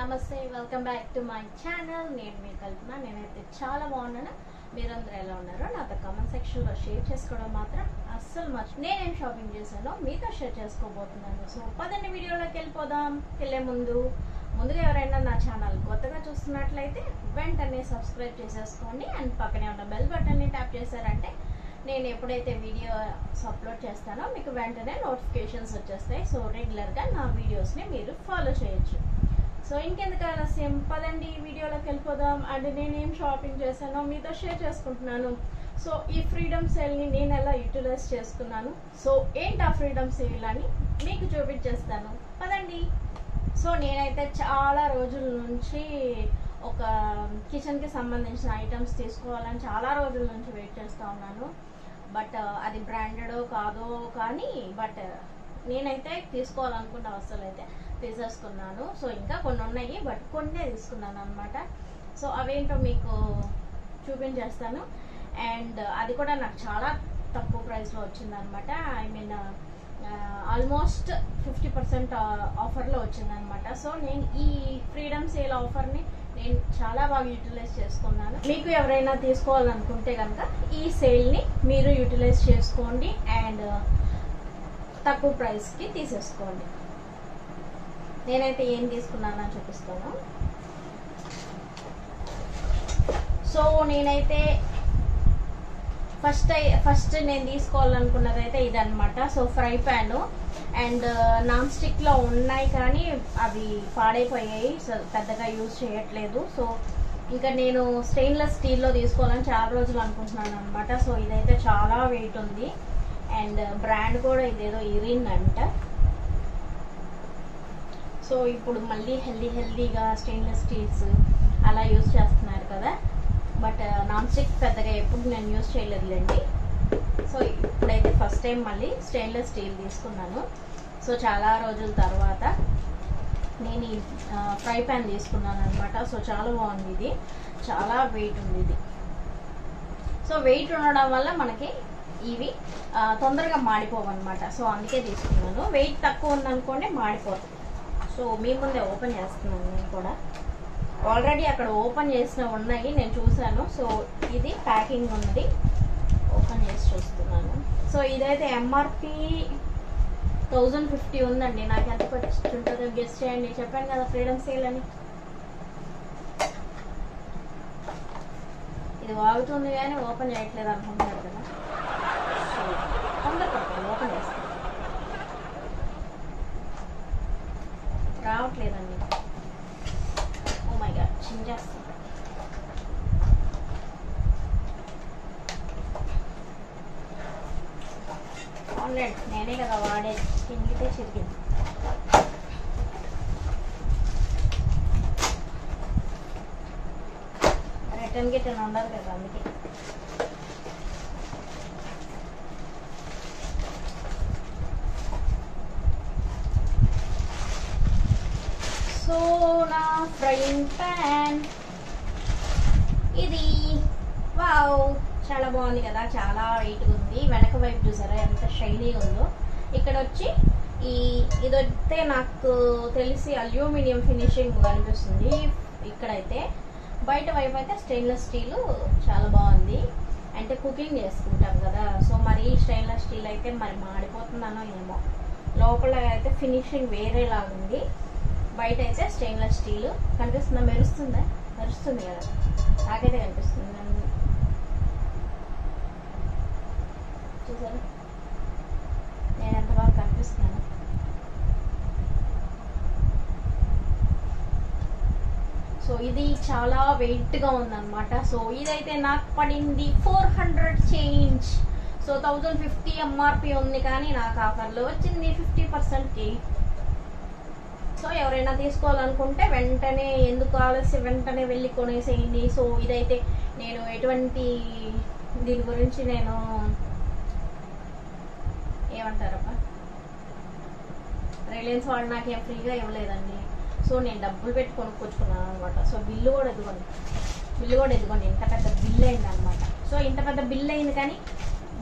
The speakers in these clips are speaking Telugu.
నమస్తే welcome back to my channel నేను మీ కల్పన నేనైతే చాలా బాగున్నాను. మీరందరూ ఎలా ఉన్నారో నాతో కామెంట్ సెక్షన్లో షేర్ చేసుకోవడం మాత్రం అస్సలు మర్చి నేనేం షాపింగ్ చేశానో మీతో షేర్ చేసుకోబోతున్నాను. సో పదండి వీడియోలోకి వెళ్ళిపోదాం. వెళ్ళే ముందు ముందుగా ఎవరైనా నా ఛానల్ కొత్తగా చూస్తున్నట్లయితే వెంటనే సబ్స్క్రైబ్ చేసేసుకోండి. అండ్ పక్కనే ఉన్న బెల్ బటన్ని ట్యాప్ చేశారంటే నేను ఎప్పుడైతే వీడియోస్ అప్లోడ్ చేస్తానో మీకు వెంటనే నోటిఫికేషన్స్ వచ్చేస్తాయి. సో రెగ్యులర్గా నా వీడియోస్ని మీరు ఫాలో చేయొచ్చు. సో ఇంకెందుకు ఆలస్యం పదండి ఈ వీడియోలోకి వెళ్ళిపోదాం. అండ్ నేనేం షాపింగ్ చేశానో మీతో షేర్ చేసుకుంటున్నాను. సో ఈ ఫ్రీడమ్ సేల్ని నేను ఎలా యూటిలైజ్ చేసుకున్నాను? సో ఏంటి ఆ ఫ్రీడమ్ సేల్ అని మీకు చూపించేస్తాను. పదండి. సో నేనైతే చాలా రోజుల నుంచి ఒక కిచెన్కి సంబంధించిన ఐటమ్స్ తీసుకోవాలని చాలా రోజుల నుంచి వెయిట్ చేస్తూ ఉన్నాను. బట్ uh, అది బ్రాండెడో కాదో కానీ బట్ నేనైతే తీసుకోవాలనుకున్న వస్తువులు అయితే తీసేసుకున్నాను. సో ఇంకా కొన్ని ఉన్నాయి బట్ కొన్నే తీసుకున్నాను అనమాట సో అవేంటో మీకు చూపించేస్తాను. అండ్ అది కూడా నాకు చాలా తక్కువ ప్రైస్లో వచ్చిందనమాట I mean almost fifty percent ఆఫర్లో వచ్చిందనమాట సో నేను ఈ ఫ్రీడమ్ సేల్ ఆఫర్ని నేను చాలా బాగా యూటిలైజ్ చేసుకున్నాను. మీకు ఎవరైనా తీసుకోవాలనుకుంటే కనుక ఈ సేల్ని మీరు యూటిలైజ్ చేసుకోండి. అండ్ తక్కువ ప్రైస్కి తీసేసుకోండి. నేనైతే ఏం తీసుకున్నానో చూపిస్తాను. సో నేనైతే ఫస్ట్ ఫస్ట్ నేను తీసుకోవాలనుకున్నది అయితే ఇదనమాట so fry pan and non uh, స్టిక్లో ఉన్నాయి కానీ అవి పాడైపోయాయి. సో పెద్దగా యూజ్ చేయట్లేదు. సో ఇంకా నేను స్టెయిన్లెస్ స్టీల్లో తీసుకోవాలని చాలా రోజులు అనుకుంటున్నాను అనమాట సో ఇదైతే చాలా వెయిట్ ఉంది. అండ్ బ్రాండ్ కూడా ఇదేదో ఇరిన్ అంట. సో ఇప్పుడు మళ్ళీ హెల్దీ హెల్దీగా స్టెయిన్లెస్ స్టీల్స్ అలా యూజ్ చేస్తున్నారు కదా. బట్ uh, నాన్ స్టిక్ పెద్దగా ఎప్పుడు నేను యూజ్ చేయలేదులేండి. సో ఇప్పుడైతే ఫస్ట్ టైం మళ్ళీ స్టెయిన్లెస్ స్టీల్ తీసుకున్నాను. సో చాలా రోజుల తర్వాత నేను ఈ ఫ్రై ప్యాన్ తీసుకున్నాను అనమాట సో చాలా బాగుంది ఇది. చాలా వెయిట్ ఉంది ఇది. సో వెయిట్ ఉండడం వల్ల మనకి ఇవి తొందరగా మాడిపోవు అనమాట సో అందుకే తీసుకున్నాను. వెయిట్ తక్కువ ఉందనుకోండి మాడిపోతుంది. సో మీ ముందే ఓపెన్ చేస్తున్నాను నేను కూడా. ఆల్రెడీ అక్కడ ఓపెన్ చేసిన ఉన్నాయి నేను చూశాను. సో ఇది ప్యాకింగ్ ఉంది ఓపెన్ చేసి చూస్తున్నాను. సో ఇదైతే ఎంఆర్పి థౌజండ్ ఫిఫ్టీ ఉందండి. నాకు ఎంత ఖర్చు ఉంటుందో గెస్ట్ చేయండి. చెప్పాను కదా ఫ్రీడమ్ సేల్ అని. ఇది వాగుతుంది కానీ ఓపెన్ చేయట్లేదు అనుకుంటున్నారు ఓపెన్ చేస్తాను రావట్లేదండి. ఓ మై గాడ్ చించేస్తాను ఆన్లైన్ నేనే కదా వాడేది కిందితే చిరిగింది. రిటర్న్ గిటర్న్ ఉండదు కదా అందుకే సో నా ఫ్రైయింగ్ ప్యాన్ ఇది వావ్ చాలా బాగుంది కదా చాలా వెయిట్గా ఉంది. వెనక వైపు చూసారా ఎంత షైనీగా ఉందో. ఇక్కడ వచ్చి ఈ ఇదైతే నాకు తెలిసి అల్యూమినియం ఫినిషింగ్ అనిపిస్తుంది. ఇక్కడైతే బయట వైపు అయితే స్టెయిన్లెస్ స్టీల్ చాలా బాగుంది. అంటే కుకింగ్ చేసుకుంటాం కదా. సో మరి స్టెయిన్లెస్ స్టీల్ అయితే మరి మాడిపోతుందనో ఏమో. లోపల అయితే ఫినిషింగ్ వేరేలాగా ఉంది. బయట అయితే స్టెయిన్లెస్ స్టీల్ కనిపిస్తుందా? మెరుస్తుందా? మెరుస్తుంది కదా. నాకైతే కనిపిస్తుంది. చూసారా? నేను ఎంత బాగా కనిపిస్తున్నాను. సో ఇది చాలా వెయిట్గా ఉందన్నమాట. సో ఇదైతే నాకు పడింది four hundred change. So thousand fifty MRP ఉంది కానీ నాకు ఆఫర్లో వచ్చింది ఫిఫ్టీ పర్సెంట్కి. సో ఎవరైనా తీసుకోవాలనుకుంటే వెంటనే ఎందుకు ఆలస్యం? వెంటనే వెళ్ళి కొనేసేయండి. సో ఇదైతే నేను ఎటువంటి దీని గురించి నేను ఏమంటారబ్బా? రిలయన్స్ వాళ్ళు నాకేం ఫ్రీగా ఇవ్వలేదండి. సో నేను డబ్బులు పెట్టి కొనుక్కొచ్చుకున్నాను అనమాట. సో బిల్లు కూడా ఎదుగోండి. బిల్లు కూడా ఎదుగోండి. ఇంత పెద్ద బిల్ అయింది అనమాట. సో ఇంత పెద్ద బిల్ అయింది కానీ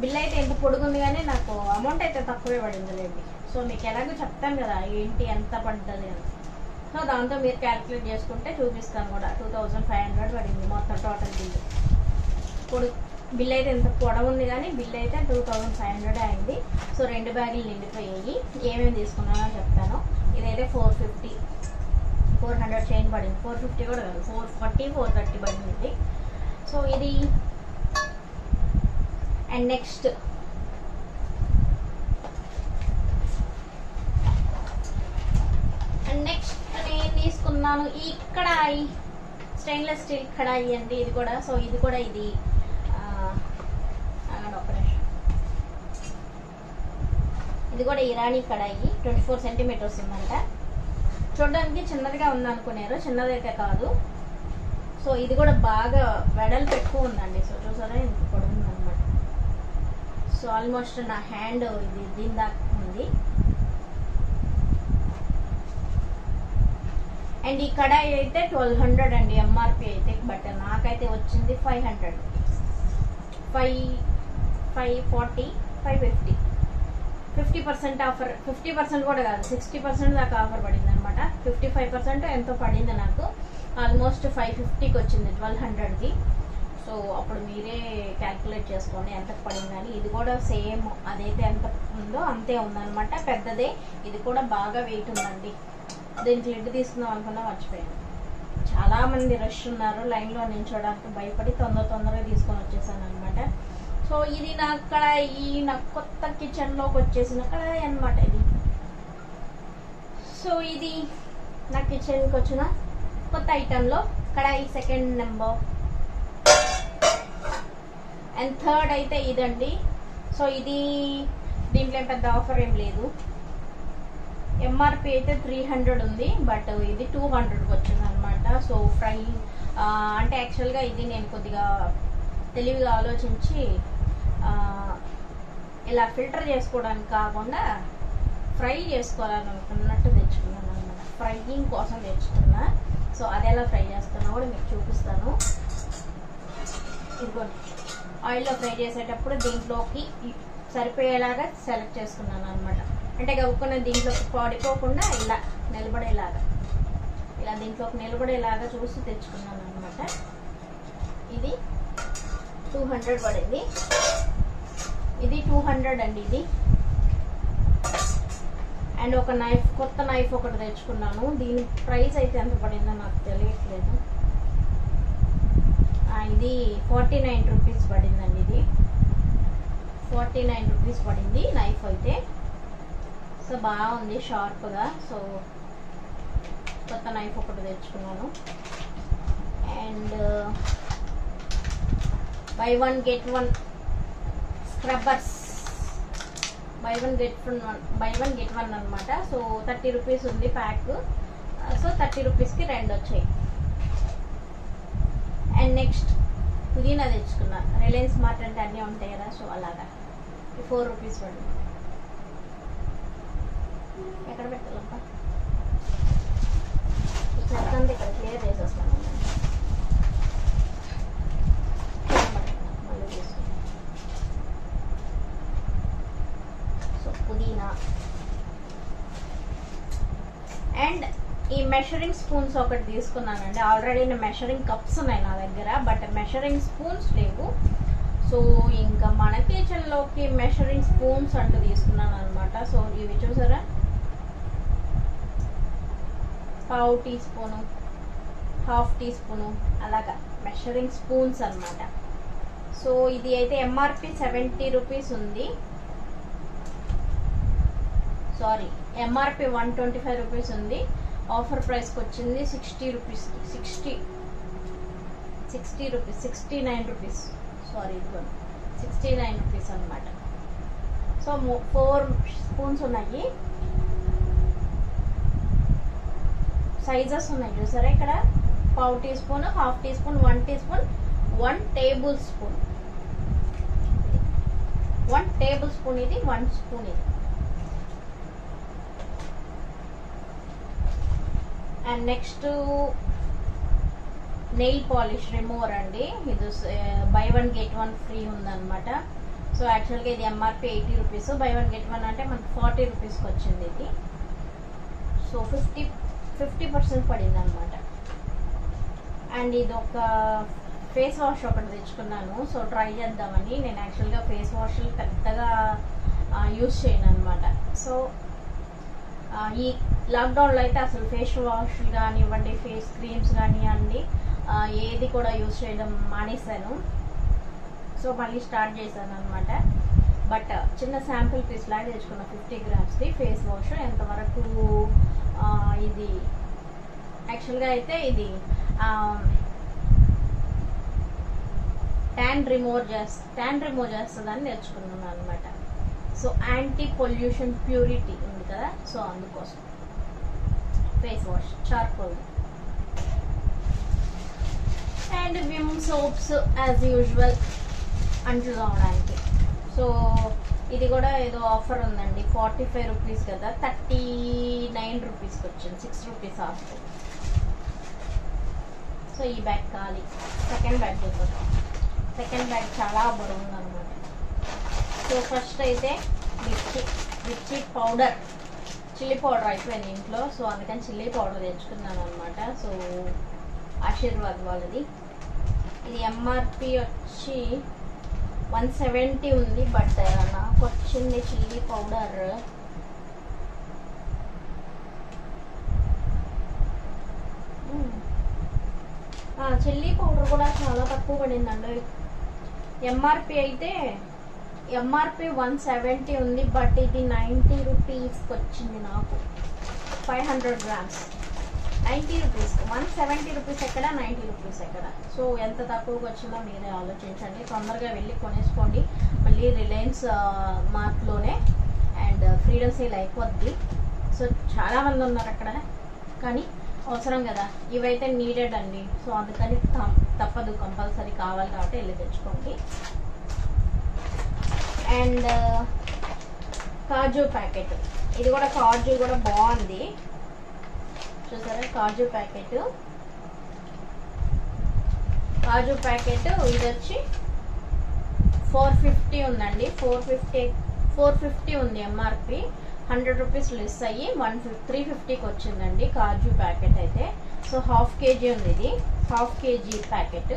బిల్ అయితే ఎంత పొడుగుంది కానీ నాకు అమౌంట్ అయితే తక్కువే పడింది లేండి. సో మీకు ఎలాగో చెప్తాను కదా ఏంటి ఎంత పడ్డది అని. సో దాంతో మీరు క్యాలిక్యులేట్ చేసుకుంటే చూపిస్తాను కూడా. టూ థౌజండ్ ఫైవ్ హండ్రెడ్ పడింది మొత్తం టోటల్ బిల్లు ఇప్పుడు బిల్ అయితే ఎంత పొడవు ఉంది కానీ బిల్ అయితే టూ థౌజండ్ ఫైవ్ హండ్రెడ్ అయింది. సో రెండు బ్యాగులు నిండిపోయాయి. ఏమేమి తీసుకున్నానో చెప్తాను. ఇదైతే four fifty four hundred change పడింది. ఫోర్ ఫిఫ్టీ కూడా కాదు ఫోర్ ఫార్టీ ఫోర్ థర్టీ పడింది. సో ఇది అండ్ నెక్స్ట్ నెక్స్ట్ నేను తీసుకున్నాను. ఈ కడాయి స్టెయిన్లెస్ స్టీల్ కడాయి అండి. ఇది కూడా. సో ఇది కూడా ఇది. ఇది కూడా ఇరానీ కడాయి. ట్వంటీ ఫోర్ సెంటీమీటర్స్ ఉందంట చూడడానికి చిన్నదిగా ఉందనుకున్నారు చిన్నదైతే కాదు. సో ఇది కూడా బాగా వెడల్పు ఎక్కువ ఉందండి. సో చూసారా? ఇంత పొడవు ఉందన్నమాట సో ఆల్మోస్ట్ నా హ్యాండ్ ఇది దీని దాకా ఉంది. అండ్ ఈ కడాయి అయితే ట్వెల్వ్ హండ్రెడ్ అండి ఎంఆర్పి అయితే బట్ నాకైతే వచ్చింది five hundred. Five five forty five fifty. Fifty percent offer fifty percent కూడా కాదు సిక్స్టీ పర్సెంట్ దాకా ఆఫర్ పడింది అనమాట ఫిఫ్టీ ఫైవ్ పర్సెంట్ ఎంతో పడింది నాకు. ఆల్మోస్ట్ ఫైవ్ ఫిఫ్టీకి వచ్చింది ట్వెల్వ్ హండ్రెడ్కి. సో అప్పుడు మీరే క్యాల్కులేట్ చేసుకోండి ఎంత పడిందని ఇది కూడా సేమ్ అదైతే ఎంత ఉందో అంతే ఉందన్నమాట. పెద్దదే ఇది కూడా బాగా వెయిట్ ఉందండి. దీనికి లిడ్ తీసుకుందాం అనుకున్నా మర్చిపోయాను. చాలా మంది రష్ ఉన్నారు లైన్లో నిల్చోడానికి భయపడి తొందర తొందరగా తీసుకొని వచ్చేసాను అనమాట సో ఇది నా అక్కడ ఈ నా కొత్త కిచెన్లోకి వచ్చేసిన అక్కడ అనమాట ఇది. సో ఇది నా కిచెన్కి వచ్చిన కొత్త ఐటెంలో ఈ సెకండ్ నెంబర్ అండ్ థర్డ్ అయితే ఇదండి. సో ఇది దీంట్లో పెద్ద ఆఫర్ ఏం లేదు. ఎంఆర్పి అయితే త్రీ హండ్రెడ్ ఉంది బట్ ఇది టూ హండ్రెడ్కి వచ్చింది అనమాట సో ఫ్రై అంటే యాక్చువల్గా ఇది నేను కొద్దిగా తెలివిగా ఆలోచించి ఇలా ఫిల్టర్ చేసుకోవడానికి కాకుండా ఫ్రై చేసుకోవాలని అనుకున్నట్టు తెచ్చుకున్నాను అనమాట ఫ్రైయింగ్ కోసం తెచ్చుకున్నా. సో అది ఎలా ఫ్రై చేస్తున్నా కూడా మీకు చూపిస్తాను. ఇదిగోండి. ఆయిల్లో ఫ్రై చేసేటప్పుడు దీంట్లోకి సరిపోయేలాగా సెలెక్ట్ చేసుకున్నాను అనమాట అంటే గవ్వుకున్న దీంట్లోకి పడిపోకుండా ఇలా నిలబడేలాగా ఇలా దీంట్లోకి నిలబడేలాగా చూసి తెచ్చుకున్నాను అనమాట ఇది టూ హండ్రెడ్ పడింది. ఇది టూ హండ్రెడ్ అండి ఇది. అండ్ ఒక నైఫ్ కొత్త నైఫ్ ఒకటి తెచ్చుకున్నాను. దీని ప్రైస్ అయితే ఎంత పడిందో నాకు తెలియట్లేదు. ఇది ఫార్టీ నైన్ రూపీస్ పడిందండి ఇది. ఫార్టీ నైన్ రూపీస్ పడింది నైఫ్ అయితే. సో బాగుంది షార్ప్గా. సో కొత్త నైఫ్ ఒకటి తెచ్చుకున్నాను. And buy one get one scrubbers buy one get one buy one get one అనమాట సో థర్టీ రూపీస్ ఉంది ప్యాక్. Uh, సో థర్టీ రూపీస్కి రెండు వచ్చాయి. అండ్ నెక్స్ట్ పుదీనా తెచ్చుకున్నా. రిలయన్స్ మార్ట్ అంటే అన్నీ ఉంటాయి కదా సో అలాగా. ఫోర్ రూపీస్ పడింది. ఎక్కడ పెట్టాలబ్బా? ఇక్కడ క్లియర్ చేసేస్తాను సో పుదీనా. అండ్ ఈ మెషరింగ్ స్పూన్స్ ఒకటి తీసుకున్నానండి. ఆల్రెడీ మెషరింగ్ కప్స్ ఉన్నాయి నా దగ్గర బట్ మెషరింగ్ స్పూన్స్ లేవు. సో ఇంకా మన కిచెన్లోకి మెషరింగ్ స్పూన్స్ అంటూ తీసుకున్నాను అనమాట సో ఇవి చూసారా? పావు teaspoon half teaspoon అలాగా మెషరింగ్ స్పూన్స్ అనమాట సో ఇది అయితే ఎంఆర్పి సెవెంటీ రూపీస్ ఉంది. Sorry MRP one twenty five rupees ఉంది. ఆఫర్ ప్రైస్కి వచ్చింది sixty rupees sixty sixty rupees sixty nine rupees sorry ఇదిగో సిక్స్టీ నైన్ రూపీస్ అనమాట సో ఫోర్ స్పూన్స్ ఉన్నాయి. సైజెస్ ఉన్నాయి చూసారా ఇక్కడ పావు teaspoon half teaspoon one teaspoon one tablespoon. One tablespoon ఇది వన్ స్పూన్ ఇది. And next nail polish remover అండి. ఇది buy one get one free ఉందన్నమాట. సో యాక్చువల్గా ఇది MRP eighty rupees. Buy one get one అంటే మనకి ఫార్టీ రూపీస్కి వచ్చింది ఇది. సో ఫిఫ్టీ ఫిఫ్టీ పర్సెంట్ పడింది అనమాట అండ్ ఇది ఒక ఫేస్ వాష్ ఒకటి తెచ్చుకున్నాను. సో ట్రై చేద్దామని నేను యాక్చువల్గా ఫేస్ వాష్లు పెద్దగా యూస్ చేయను అనమాట సో ఈ లాక్డౌన్లో అయితే అసలు ఫేస్ వాష్ కానివ్వండి ఫేస్ క్రీమ్స్ కానివ్వండి ఏది కూడా యూజ్ చేయడం మానేశాను. సో మళ్ళీ స్టార్ట్ చేశాను అనమాట బట్ చిన్న శాంపుల్ పీస్ లాగా తెచ్చుకున్న ఫిఫ్టీ గ్రామ్స్ది ఫేస్ వాష్. ఎంతవరకు ఇది. యాక్చువల్గా అయితే ఇది ట్యాన్ రిమూవ్ చేస్త ట్యాన్ రిమూవ్ చేస్తుందని నేర్చుకున్నాను అనమాట సో యాంటీ పొల్యూషన్ ప్యూరిటీ ఉంది కదా సో అందుకోసం. Face wash charcoal and Vim soaps as usual అంట్లు తోమడానికి. సో ఇది కూడా ఏదో ఆఫర్ ఉందండి. ఫార్టీ ఫైవ్ రూపీస్ కదా. థర్టీ నైన్ రూపీస్కి వచ్చింది. సిక్స్ రూపీస్ ఆఫ్ సో ఈ బ్యాగ్ ఖాళీ. సెకండ్ బ్యాగ్ చూద్దాం. సెకండ్ బ్యాగ్ చాలా బరువు సో ఫస్ట్ అయితే మిర్చి మిర్చి పౌడర్ చిల్లీ పౌడర్ అయిపోయింది ఇంట్లో. సో అందుకని చిల్లీ పౌడర్ తెచ్చుకున్నాను అనమాట సో ఆశీర్వాద్ వాళ్ళది. ఇది ఎంఆర్పి వచ్చి వన్ సెవెంటీ ఉంది బట్ నాకు చిల్లీ పౌడర్ చిల్లీ పౌడర్ కూడా చాలా తక్కువ పడిందండి. ఎంఆర్పి అయితే ఎంఆర్పి వన్ సెవెంటీ ఉంది బట్ ఇది నైంటీ రూపీస్కి వచ్చింది నాకు. Five hundred grams ninety rupees. One seventy rupees ఎక్కడ నైంటీ రూపీస్ ఎక్కడ. సో ఎంత తక్కువగా వచ్చిందో మీరే ఆలోచించండి. తొందరగా వెళ్ళి కొనేసుకోండి. మళ్ళీ రిలయన్స్ మార్క్లోనే అండ్ ఫ్రీడమ్ సేల్ అయిపోద్ది. సో చాలామంది ఉన్నారు అక్కడ. కానీ అవసరం కదా. ఇవైతే నీడెడ్ అండి. సో అందుకని తప్పదు. కంపల్సరీ కావాలి కాబట్టి వెళ్ళి తెచ్చుకోండి. అండ్ కాజు ప్యాకెట్. ఇది కూడా కాజు కూడా బాగుంది. చూసారా? కాజు ప్యాకెట్. కాజు ప్యాకెట్ ఇది వచ్చి ఫోర్ ఫిఫ్టీ ఉందండి. ఫోర్ ఫిఫ్టీ ఫోర్ ఫిఫ్టీ ఉంది ఎంఆర్పి హండ్రెడ్ రూపీస్ లెస్ అయ్యి వన్ ఫిఫ్ త్రీ ఫిఫ్టీకి వచ్చిందండి కాజు ప్యాకెట్ అయితే. సో హాఫ్ కేజీ ఉంది ఇది. Half KG packet.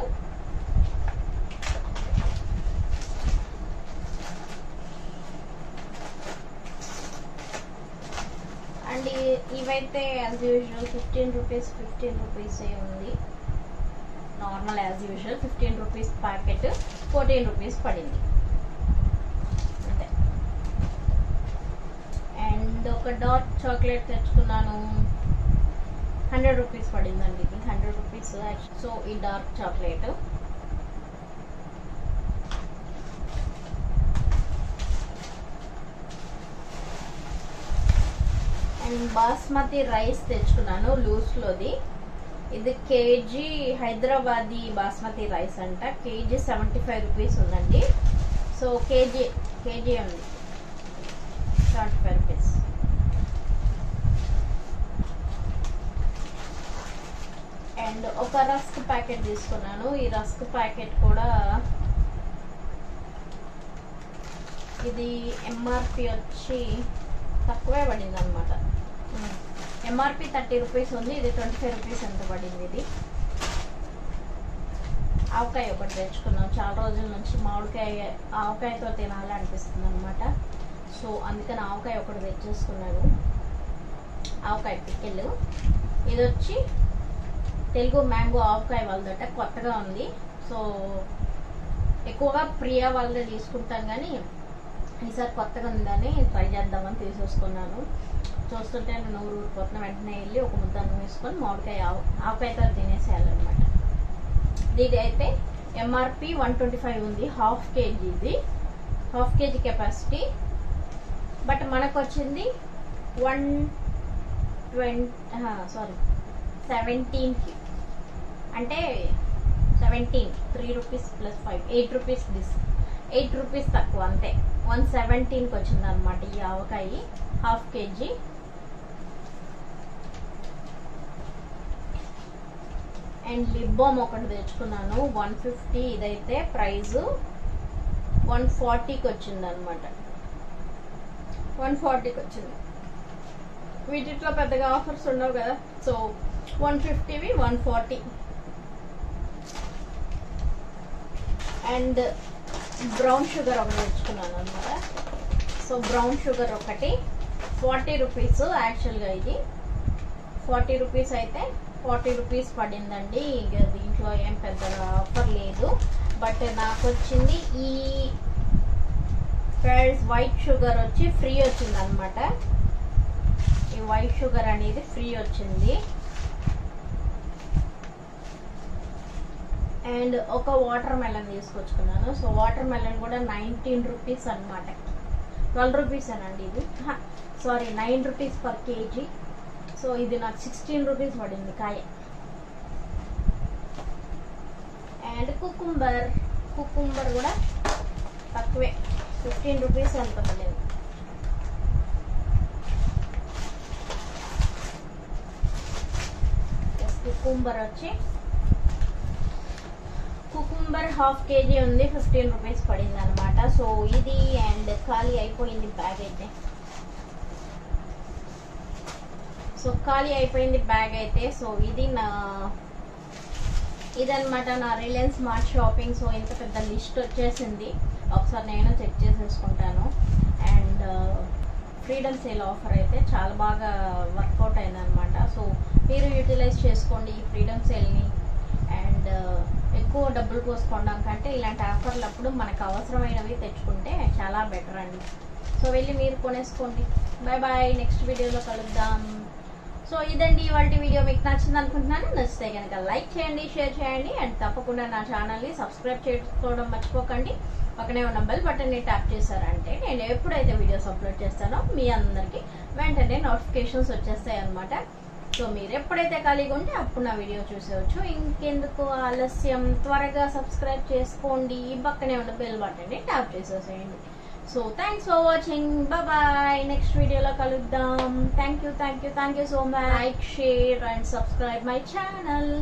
అండ్ ఇవైతే as usual fifteen rupees fifteen rupees ఉంది. Normal as usual fifteen rupees packet fourteen rupees పడింది. అంతే. అండ్ ఒక డార్క్ చాక్లెట్ తెచ్చుకున్నాను. హండ్రెడ్ రూపీస్ పడిందండి. ఇది హండ్రెడ్ రూపీస్ సో ఈ డార్క్ చాక్లెట్ బాస్మతి రైస్ తెచ్చుకున్నాను లూస్లోది. ఇది కేజీ హైదరాబాదీ బాస్మతి రైస్ అంట. కేజీ సెవెంటీ ఫైవ్ రూపీస్ ఉందండి. సో కేజీ కేజీ ఉంది సెవెంటీ ఫైవ్ రూపీస్. అండ్ ఒక రస్క్ ప్యాకెట్ తీసుకున్నాను. ఈ రస్క్ ప్యాకెట్ కూడా ఇది ఎంఆర్పి వచ్చి తక్కువే పడింది అనమాట ఎంఆర్పి థర్టీ రూపీస్ ఉంది ఇది ట్వంటీ ఫైవ్ రూపీస్ ఎంత పడింది ఇది? ఆవకాయ ఒకటి తెచ్చుకున్నాం చాలా రోజుల నుంచి మామిడికాయ ఆవకాయతో తినాలి అనిపిస్తుంది అనమాట సో అందుకని ఆవకాయ ఒకటి తెచ్చేసుకున్నాను. ఆవకాయ పిక్కెళ్ళు. ఇది వచ్చి తెలుగు మ్యాంగో ఆవకాయ వాళ్ళదట కొత్తగా ఉంది. సో ఎక్కువగా ప్రియా వాళ్ళదే తీసుకుంటాం కానీ ఈసారి కొత్తగా ఉందని ట్రై చేద్దామని తీసేసుకున్నాను. చూస్తుంటే నేను నూరు ఊరిపోతున్న వెంటనే వెళ్ళి ఒక ముద్ద అన్నం వేసుకొని మామిడికాయ ఆవ తినేసేయాలన్నమాట ఇది అయితే ఎంఆర్పి వన్ ట్వంటీ ఫైవ్ ఉంది హాఫ్ కేజీది హాఫ్ కేజీ కెపాసిటీ. బట్ మనకు వచ్చింది వన్ ట్వంటీ సారీ సెవెంటీన్కి. అంటే seventeen three rupees plus five eight rupees డిస్ ఎయిట్ రూపీస్ తక్కువ అంతే. వన్ సెవెంటీన్కి వచ్చింది అనమాట ఈ ఆవకాయ half KG. And lip balm ఒకటి తెచ్చుకున్నాను వన్ ఫిఫ్టీ ఇదైతే ప్రైస్ వన్ ఫార్టీకి వచ్చింది అనమాట వన్ ఫార్టీకి వచ్చింది వీటిలో పెద్దగా ఆఫర్స్ ఉండవు కదా so one ఫిఫ్టీవి one forty. And brown sugar ఒకటి తెచ్చుకున్నాను అనమాట సో బ్రౌన్ షుగర్ ఒకటి ఫార్టీ రూపీస్ యాక్చువల్గా ఇది. ఫార్టీ రూపీస్ అయితే ఫార్టీ రూపీస్ పడిందండి. ఇక దీంట్లో ఏం పెద్దగా ఆఫర్ లేదు. బట్ నాకు వచ్చింది ఈ ఫ్రైడ్స్ వైట్ షుగర్ వచ్చి ఫ్రీ వచ్చింది అనమాట ఈ వైట్ షుగర్ అనేది ఫ్రీ వచ్చింది. అండ్ ఒక వాటర్ మెలన్ తీసుకొచ్చుకున్నాను. సో వాటర్ మెలన్ కూడా నైన్టీన్ రూపీస్ అనమాట ట్వెల్వ్ రూపీస్ అనండి ఇది. Sorry nine rupees per KG. So ఇది నాకు సిక్స్టీన్ రూపీస్ పడింది కాయ. అండ్ కుకుంబర్ కుకుంబర్ కూడా తక్కువే. ఫిఫ్టీన్ రూపీస్ ఎంత పడింది కుకుంబర్ వచ్చి కుకుంబర్ హాఫ్ కేజీ ఉంది ఫిఫ్టీన్ రూపీస్ పడింది అనమాట సో ఇది అండ్ ఖాళీ అయిపోయింది బ్యాగ్ అయితే. సో ఖాళీ అయిపోయింది బ్యాగ్ అయితే. సో ఇది నా ఇదనమాట నా రిలయన్స్ స్మార్ట్ షాపింగ్. సో ఇంత పెద్ద లిస్ట్ వచ్చేసింది. ఒకసారి నేను చెక్ చేసేసుకుంటాను. అండ్ ఫ్రీడమ్ సేల్ ఆఫర్ అయితే చాలా బాగా వర్కౌట్ అయిందనమాట. సో మీరు యూటిలైజ్ చేసుకోండి ఈ ఫ్రీడమ్ సేల్ని. అండ్ ఎక్కువ డబ్బులు పోసుకోవడం కంటే ఇలాంటి ఆఫర్లు అప్పుడు మనకు అవసరమైనవి తెచ్చుకుంటే చాలా బెటర్ అండి. సో వెళ్ళి మీరు కొనేసుకోండి. బాయ్ బాయ్ నెక్స్ట్ వీడియోలో కలుద్దాం. సో ఇదండి ఇవాళ వీడియో మీకు నచ్చింది అనుకుంటున్నాను. నచ్చితే కనుక లైక్ చేయండి షేర్ చేయండి అండ్ తప్పకుండా నా ఛానల్ని సబ్స్క్రైబ్ చేసుకోవడం మర్చిపోకండి. పక్కనే ఉన్న బెల్ బటన్ని ట్యాప్ చేశారంటే నేను ఎప్పుడైతే వీడియోస్ అప్లోడ్ చేస్తానో మీ అందరికీ వెంటనే నోటిఫికేషన్స్ వచ్చేస్తాయి అనమాట సో మీరు ఎప్పుడైతే ఖాళీగా ఉంటే అప్పుడు నా వీడియో చూసేవచ్చు. ఇంకెందుకు ఆలస్యం? త్వరగా సబ్స్క్రైబ్ చేసుకోండి. పక్కనే ఉన్న బెల్ బటన్ని ట్యాప్ చేసేసేయండి. So thanks for watching bye next వీడియోలో కలుద్దాం. Thank you thank you thank you so much like share and subscribe my channel